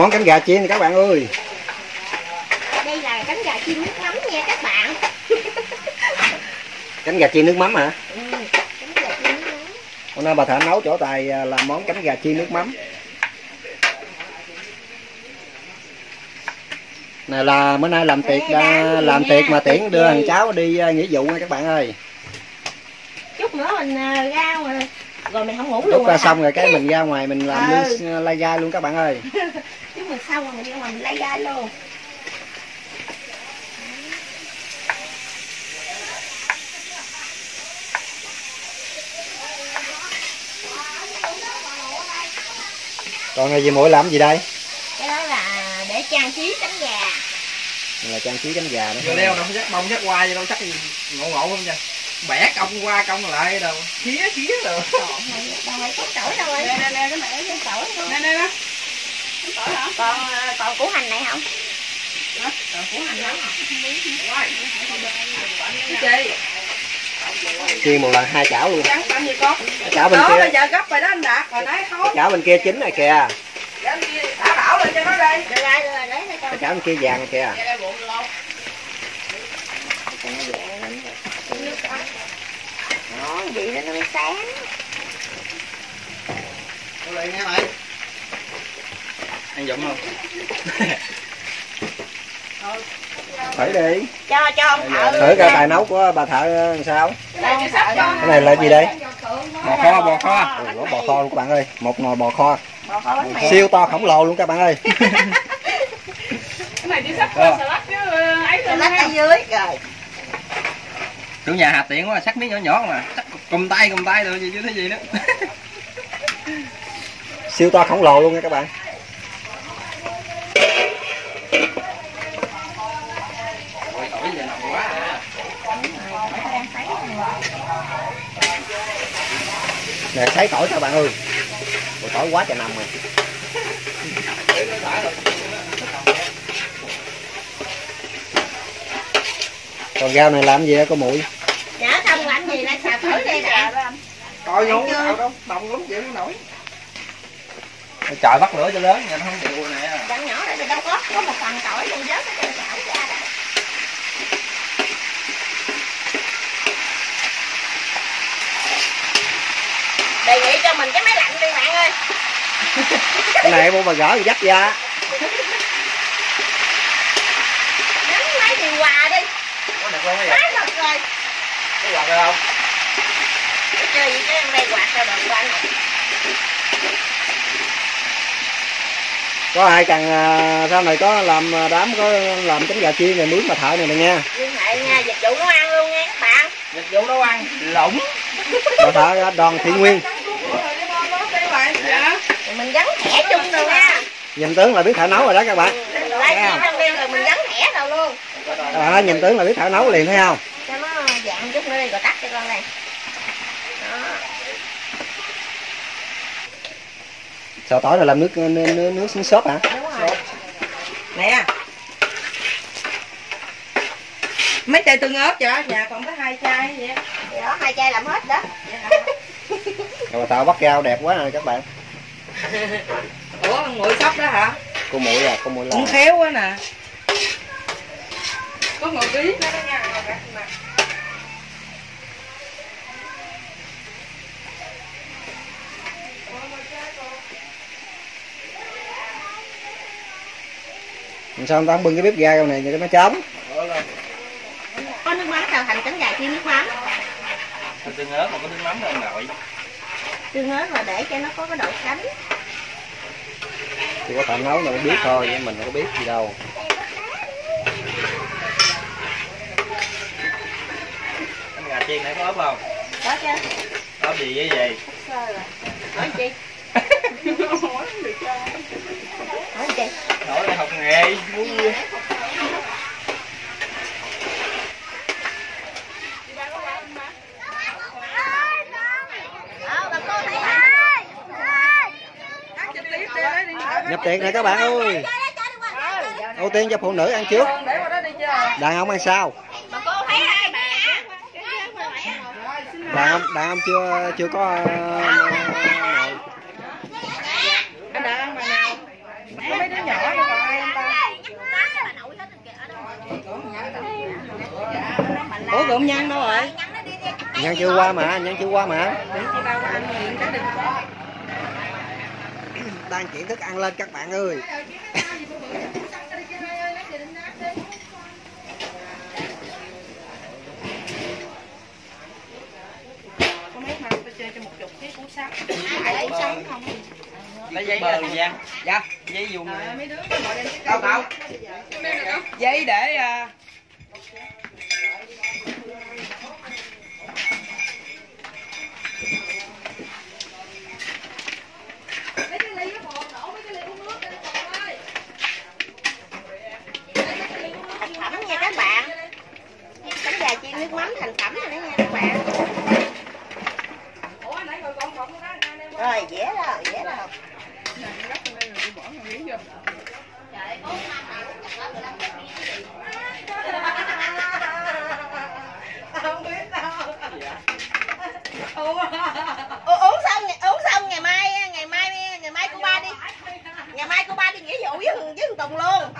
món cánh gà chiên các bạn ơi. Đây là cánh gà chiên nước mắm nha các bạn. Cánh gà chiên nước mắm hả? Ừ, cánh gà chiên nước mắm. Hôm nay bà thợ nấu chỗ tài à, làm món cánh gà chiên nước mắm. Này là bữa nay làm tiệc à, làm tiệc mà tiễn đưa thằng cháu đi à, nghĩa vụ nha các bạn ơi. Chút nữa mình ra mà rồi mình không ngủ lúc luôn ra hả? xong rồi cái mình ra ngoài mình làm Ừ. ly lai gai luôn các bạn ơi. Chút mình xong rồi mình đi ngoài mình lấy ra luôn. Còn này gì mũi làm gì đây? Cái đó là để trang trí cánh gà. Là trang trí cánh gà đó. Leo đâu chắc bông chắc qua gì đâu chắc gì ngộ ngộ không nha bẻ cong qua cong lại đâu khía khía rồi. Đâu phải có tỏi đâu Nè nè nè cái này có tỏi nè nè nè. Cái tỏi hả? còn à, còn củ hành này không? Còn củ hành đó Chị, chiên một lần hai chảo luôn. Trắng làm gì con? chảo bên Đó kia. bây giờ gấp rồi đó anh Đạt, rồi nãy thôi. chảo bên kia chín này kìa. Để anh đi thả đảo lên cho nó đây. chảo bên kia vàng kìa Đây đây bụng luôn. cho nó vàng lên cái nước đó đó vậy đó nó mới sáng. Lại nghe mày. Ăn dụng không? Thử đi. Cho cho ông thợ thử cái tài nấu của bà thợ làm sao? Cái này chị sắp cho. cái này là gì đây? bò kho bò kho. Có bò kho luôn các bạn ơi. Một nồi bò kho. Bò kho siêu to khổng lồ luôn các bạn ơi. Cái này chị sắp cho salad chứ ờ, ấy ha. ở dưới rồi chủ nhà hà tiện quá sắc miếng nhỏ nhỏ mà. Chắc cầm tay cầm tay rồi gì chứ thấy gì nữa. Siêu to khổng lồ luôn nha các bạn. À. nè sấy tỏi các bạn ơi. Ôi, tỏi quá trời nằm rồi. Còn rau này làm gì đó có muội dạ không làm gì là xào thử đây nè coi vô nào đâu đồng lắm chịu nổi. Trời bắt lửa cho lớn nha nó không chịu nè. Dặn nhỏ đây thì đâu có có một phần tỏi luôn vớt cái xào ra đã đề nghị cho mình cái máy lạnh đi bạn ơi. Cái này mua mà gỡ thì dắt ra. Nhấn máy điều hòa đi. Có được không? Bây giờ quá thật rồi. Có quạt được không chơi gì cái em đây quạt cho được. Này có ai cần à, sau này có làm à, đám có làm cánh gà chiên rồi mướn bà thợ này nè nha. Liên hệ nha dịch vụ nấu ăn luôn nha các bạn. Dịch vụ nấu ăn lủng bà thợ đoàn thị nguyên. Dạ. Mình gắn thẻ chung rồi nha. Nhìn tướng là biết thợ nấu rồi đó các bạn. Lấy chi trong đêm rồi mình gắn thẻ rồi luôn. Các bạn thấy nhìn tướng là biết thợ nấu liền thấy không? Cho nó dạng chút nữa đi rồi tắt cho con này xào tỏi là làm nước nước nước, nước xứng xốp hả đúng rồi Nè. Mấy chai tương ớt vậy? Nhà còn có hai chai vậy. Đó hai chai làm hết đó rồi bà thợ bắt rau đẹp quá rồi các bạn Ủa con nguội sóc đó hả? cô muội à cô muội Cũng là khéo quá nè. Có ngồi ký nữa đó nha. Làm sao người ta không bưng cái bếp ga này cho nó trống có nước mắm sao thành cánh gà chiên nước mắm? Tương ớt mà có nước mắm đâu nội. Tương ớt là để cho nó có cái độ cánh chỉ có thợ nấu là mới biết thôi chứ mình không có biết gì đâu. Cánh gà chiên này có ớt không? Có chứ. Ớt gì với gì? Sơ rồi hỏi chị nói là học nghề muốn nhập tiệc này các bạn ơi. Ưu tiên cho phụ nữ ăn trước. Đàn ông ăn sau. Đàn ông đàn ông chưa chưa có ờ, nào. anh đợi ông bà nào có mấy đứa nhỏ đó còn ai không ta ủa gồm nhăn đâu rồi? Nhân chưa qua mà nhân chưa qua mà. Đang chuyển thức ăn lên các bạn ơi. Có mấy thằng tôi chơi cho một chục cái cú sắt lấy sống không? Lấy giấy bờ giang dạ. Giấy dùng mấy đứa ngồi đem cái tao tao giấy để à, thành phẩm nha các bạn cánh gà chiên nước mắm thành phẩm rồi đó nha các bạn. Rồi dễ rồi dễ rồi. Không biết đâu. U- uống xong uống xong ngày mai ngày mai ngày mai cô ba đi. Ngày mai cô ba đi nghĩa vụ với với tùng luôn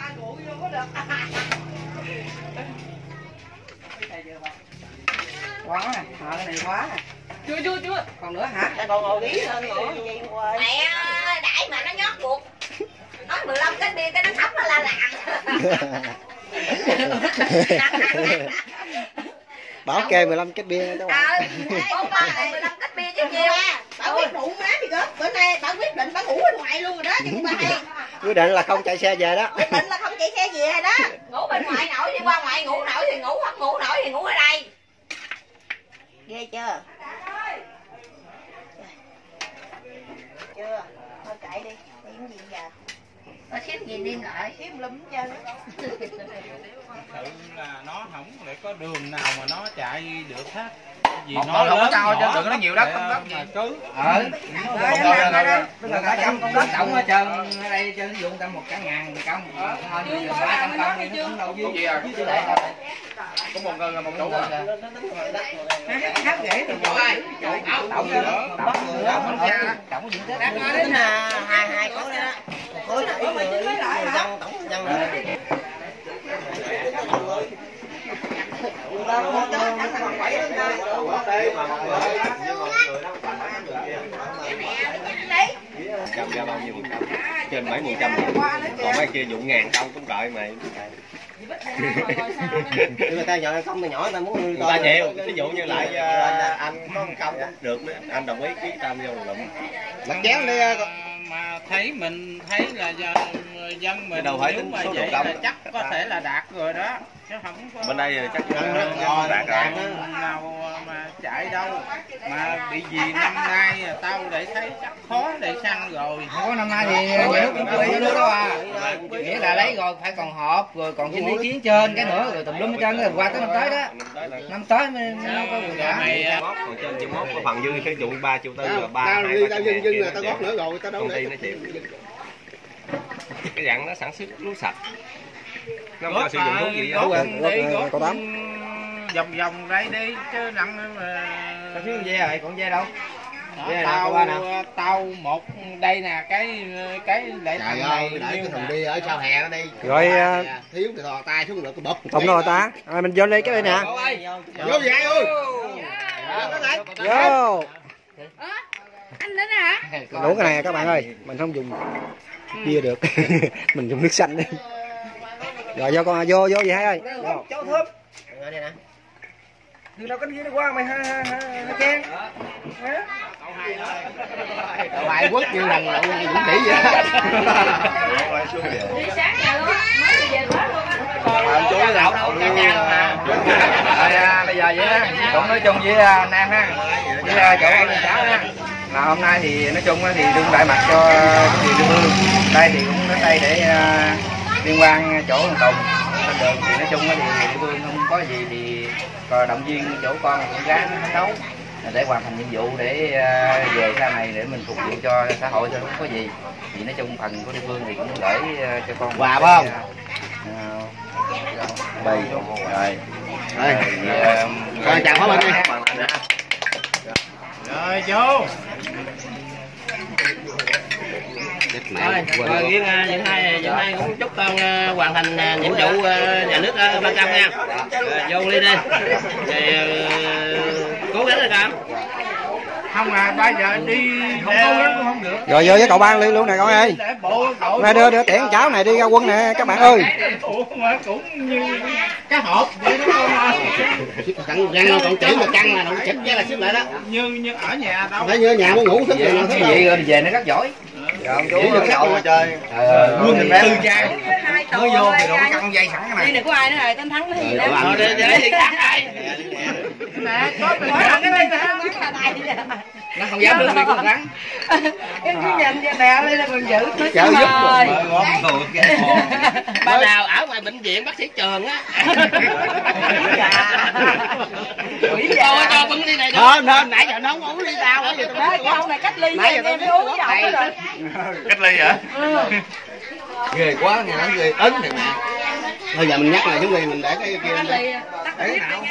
quá nè à, cái này quá nè Chưa chưa chưa. còn nữa hả? Tại còn ngồi ghế vậy hoài mẹ ơi đãi mà nó nhót cuộc nói 15 cái bia cái nó thấm nó la làng. Bảo kê 15 cái bia các bạn trời bốn ba này 15 cái bia chứ nhiều bà quyết đủ má thì gớt bữa nay bà quyết định bà ngủ bên ngoài luôn rồi đó chứ bà hay. Quyết định là không chạy xe về đó. Quyết định là không chạy xe về đó. Ngủ bên ngoài nổi đi qua ngoài ngủ nổi thì ngủ không ngủ nổi thì ngủ ở đây ghê chưa chưa thôi chạy đi đi cái gì giờ nó xếp gì đi lại kiếm lúm cho sự là nó không để có đường nào mà nó chạy được hết vì Một nó có lớn nhỏ chứ, đừng có nhiều đất, không đất gì. mà cứ ờ giờ cả trăm con đất tổng hết trơn ở đây trên dụng ta một cả ngàn công thôi ba trăm công cũng đâu dưới tỷ lệ đâu có một ngân là một chủ hát rễ thì rồi tổng tổng nữa tổng nữa tổng diện tích tính là hai hai khối đó một khối là ít người dân tổng dân rồi trăm ra bao nhiêu trăm trên mấy một trăm. Còn mấy kia dụng ngàn công cũng đợi mày mà ta nhỏ không thì nhỏ ta muốn người ta nhiều ví dụ như lại ờ, anh có công được anh đồng ý ký tam vô lụm lật chén đi Ờ, mà thấy mình thấy là dân, dân mình đâu phải tính mà số vậy lượng đông. là chắc có thể là đạt rồi đó. Chứ không có bên đây chắc nó đạt rồi. nào mà chạy đâu. Mà bị gì năm nay tao để thấy chắc khó để săn rồi. Không có năm nay thì nhà nước cũng quy nữa đó à. Nghĩa là lấy rồi phải còn họp rồi còn xin ý kiến trên cái nữa rồi tùm lum hết trơn rồi qua tới năm tới đó. Năm tới mới nó có quyền cả còn trên triệu mốt có phần dư cái dụng ba triệu tư rồi ba tao hai đi ba tao dưng dưng kia là tao gót nữa rồi tao đâu để cái dạng nó sản xuất lúa sạch. Nó không gót sử dụng thuốc gì gót có tám. vòng vòng đây đi chứ nặng mà có thiếu dê rồi còn dê đâu? Đó, nào, tao nào? tao một đây nè cái cái để trời thằng ơi này để cái thằng nè. đi ở sau hè nó đi. Rồi, à, thiếu thì thò tay xuống nữa cái bập tổng rồi ta. À, mình vô đây cái đây nè. Vô vậy ơi? Vô. Anh đến hả? đủ cái này các bạn ơi mình không dùng bia được. Mình dùng nước xanh đi. Rồi vô con vô vô vậy hai ơi. Vô. cháu thơm. Đâu cánh dưới nó qua mày ha ha ha ha chen bài quất như lần lậu dũng tỷ vậy Đi sáng giờ luôn. Mới về Tết luôn á. Chú với đậu đâu mà à, bây giờ vậy á cũng nói chung với à, anh em ha. Với à, chỗ anh cháu ha là hôm nay thì nói chung thì đương đại mặt cho quyền địa phương đây thì cũng đến đây để à, liên quan chỗ thằng tùng. Trên đường thì nói chung thì địa phương không có gì thì rồi động viên chỗ con cũng gắng phấn đấu để hoàn thành nhiệm vụ để à, về sau này để mình phục vụ cho xã hội thôi không có gì. Thì nói chung phần của địa phương thì cũng gửi à, cho con Quà phải không? À, bì rồi. Đây. Rồi, Rồi, chào phó Minh đi. Rồi chú Rồi, rồi Duyên, à, Duyên hai, Duyên hai cũng chúc con à, hoàn thành à, nhiệm vụ à, nhà nước à, ban công nha. Rồi, vô ly đi. À, cố gắng rồi con. không à bây giờ đi không cố gắng cũng không được rồi vô với cậu ba ly luôn nè con ơi nè đưa đưa tiễn cháu này đi ra quân nè các bạn ơi cũng như cái hộp. Vậy đó con ơi Căng răng còn chỉ một căng là nó chích cái là xếp lại đó. như như ở nhà đâu? Thấy như nhà muốn ngủ thức rồi nó cái gì rồi về nó rất giỏi. Rồi chú được cậu chơi. Quân tư tư trang. Mới vô thì đủ căng dây sẵn cái này này của ai nữa rồi? Tên thắng nó gì đó. Thôi đi, đi, đi. nè có mình cái cái này thắng là này nó không dám được đi con rắn em cứ nhìn cho đèo đây là còn giữ nó chở giúp rồi. rồi cái Bà nào ở bệnh viện bác sĩ trường á. Cho cho bưng đi này Không, không, nãy giờ nó không uống đi tao ở Đấy, cái ông này cách ly Nãy giờ em tôi mới uống rồi. Cách ly hả? Ghê quá nghe nó ghê ấn này mà Thôi giờ mình nhắc lại chúng đi mình để cái kia. đấy nào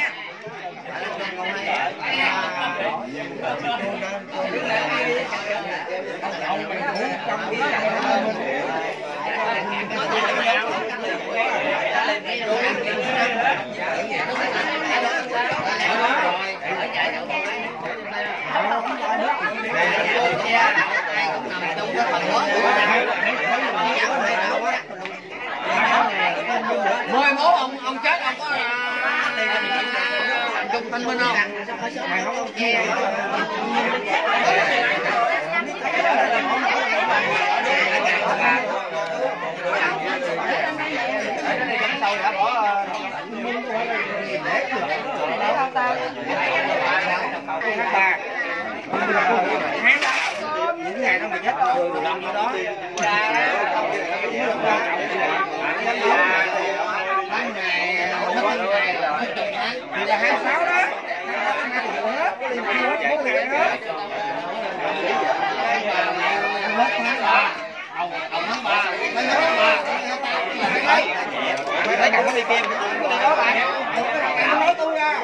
mười mốt ông ông chết ông có à, trung thanh minh không? Mày không có che những ngày nó mày chết rồi. Từ năm đó thì là hai sáu đó lấy cầm cái đi kem đi đó bạn nói tôi ra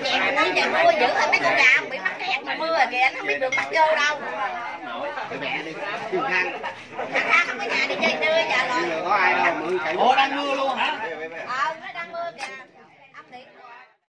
Vậy mà nói trời mưa dữ hơn mấy con gà bị mắc kẹt mà mưa kìa nó không biết được bắt vô đâu. Thằng Thang không có nhà đi chơi trưa giờ rồi. ủa, đang mưa luôn